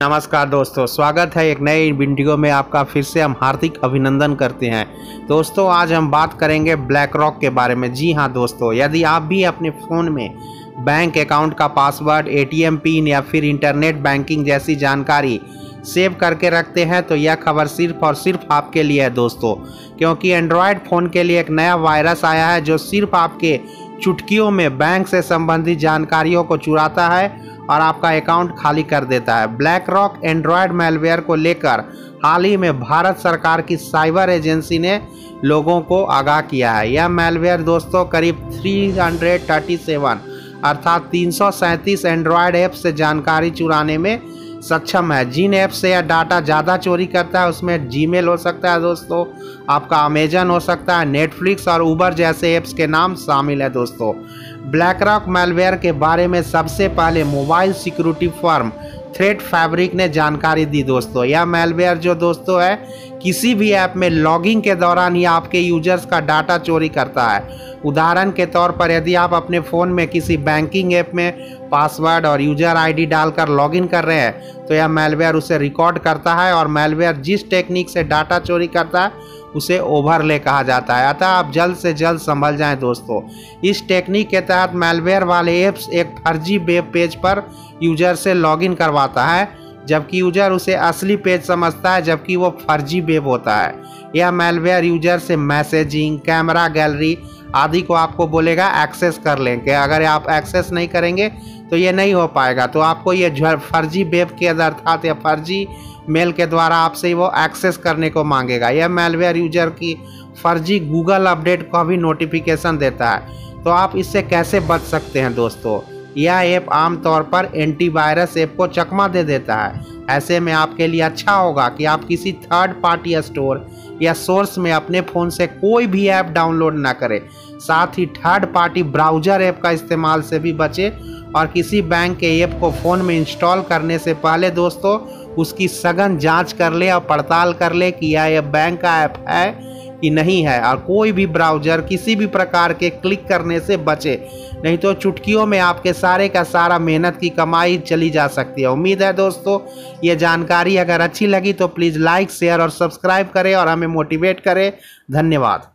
नमस्कार दोस्तों, स्वागत है एक नए वीडियो में आपका फिर से हम हार्दिक अभिनंदन करते हैं। दोस्तों, आज हम बात करेंगे ब्लैक रॉक के बारे में। जी हाँ दोस्तों, यदि आप भी अपने फ़ोन में बैंक अकाउंट का पासवर्ड एटीएम पिन या फिर इंटरनेट बैंकिंग जैसी जानकारी सेव करके रखते हैं तो यह खबर सिर्फ़ और सिर्फ़ आपके लिए है दोस्तों। क्योंकि एंड्रॉयड फ़ोन के लिए एक नया वायरस आया है, जो सिर्फ़ आपके चुटकियों में बैंक से संबंधित जानकारियों को चुराता है और आपका अकाउंट खाली कर देता है। ब्लैक रॉक एंड्रॉयड मेलवेयर को लेकर हाल ही में भारत सरकार की साइबर एजेंसी ने लोगों को आगाह किया है। यह मेलवेयर दोस्तों करीब 337 अर्थात तीन एंड्रॉयड ऐप से जानकारी चुराने में सक्षम है। जिन ऐप से यह डाटा ज़्यादा चोरी करता है, उसमें जीमेल हो सकता है दोस्तों, आपका अमेजन हो सकता है नेटफ्लिक्स और ऊबर जैसे ऐप्स के नाम शामिल है दोस्तों। ब्लैक रॉक मेलवेयर के बारे में सबसे पहले mobile security firm Threat Fabric ने जानकारी दी दोस्तों। यह मेलवेयर जो दोस्तों है किसी भी ऐप में लॉगिंग के दौरान ही आपके यूज़र्स का डाटा चोरी करता है। उदाहरण के तौर पर यदि आप अपने फ़ोन में किसी बैंकिंग ऐप में पासवर्ड और यूज़र आईडी डालकर लॉगिन कर रहे हैं तो यह मेलवेयर उसे रिकॉर्ड करता है और मेलवेयर जिस टेक्निक से डाटा चोरी करता है, उसे ओवरले कहा जाता है। अतः आप जल्द से जल्द संभल जाएँ दोस्तों। इस टेक्निक के तहत मेलवेयर वाले ऐप्स एक फर्जी वेब पेज पर यूज़र से लॉगिन करवाता है। जबकि यूज़र उसे असली पेज समझता है, जबकि वो फर्जी वेब होता है। यह मेलवेयर यूज़र से मैसेजिंग कैमरा गैलरी आदि को आपको बोलेगा एक्सेस कर लें कि अगर आप एक्सेस नहीं करेंगे तो ये नहीं हो पाएगा। तो आपको ये फर्जी वेब के अर्थात या फर्जी मेल के द्वारा आपसे वो एक्सेस करने को मांगेगा। यह मेलवेयर यूज़र की फर्जी गूगल अपडेट का भी नोटिफिकेशन देता है। तो आप इससे कैसे बच सकते हैं दोस्तों? यह ऐप आमतौर पर एंटीवायरस ऐप को चकमा दे देता है। ऐसे में आपके लिए अच्छा होगा कि आप किसी थर्ड पार्टी स्टोर या सोर्स में अपने फ़ोन से कोई भी ऐप डाउनलोड ना करें। साथ ही थर्ड पार्टी ब्राउज़र ऐप का इस्तेमाल से भी बचें और किसी बैंक के ऐप को फ़ोन में इंस्टॉल करने से पहले दोस्तों, उसकी सघन जाँच कर ले और पड़ताल कर ले कि यह यह बैंक का ऐप है कि नहीं है और कोई भी ब्राउज़र किसी भी प्रकार के क्लिक करने से बचे। नहीं तो चुटकियों में आपके सारे का सारा मेहनत की कमाई चली जा सकती है। उम्मीद है दोस्तों, ये जानकारी अगर अच्छी लगी तो प्लीज़ लाइक, शेयर और सब्सक्राइब करें और हमें मोटिवेट करें। धन्यवाद।